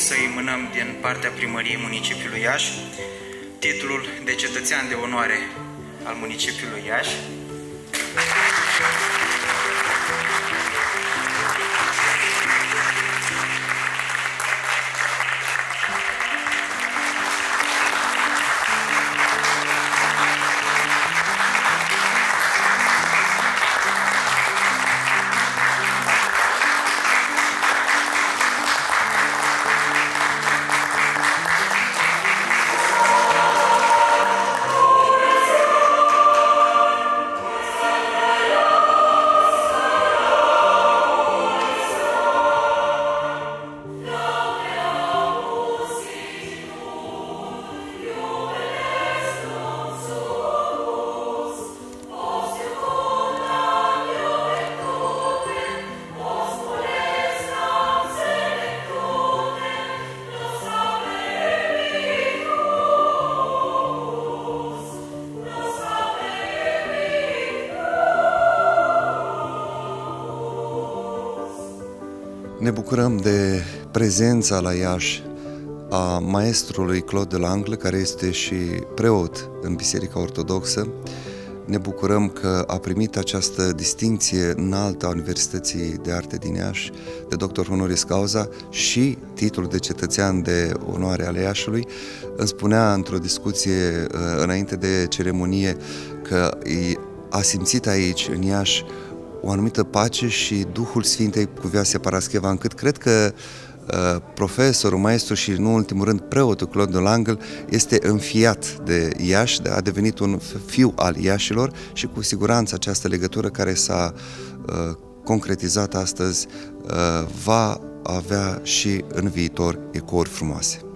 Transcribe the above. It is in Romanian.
să-i mânăm din partea primăriei municipiului Iași titlul de cetățean de onoare al municipiului Iași. Ne bucurăm de prezența la Iași a maestrului Claude de Langle, care este și preot în Biserica Ortodoxă. Ne bucurăm că a primit această distinție înaltă a Universității de Arte din Iași, de doctor honoris causa și titlul de cetățean de onoare ale Iașului. Îmi spunea într-o discuție uh, înainte de ceremonie că a simțit aici, în Iași, o anumită pace și Duhul Sfintei cu Viasia Parascheva, încât cred că uh, profesorul, maestru și, nu în ultimul rând, preotul Claude de Langle este înfiat de Iași, a devenit un fiu al Iașilor și cu siguranță această legătură care s-a uh, concretizat astăzi uh, va avea și în viitor ecouri frumoase.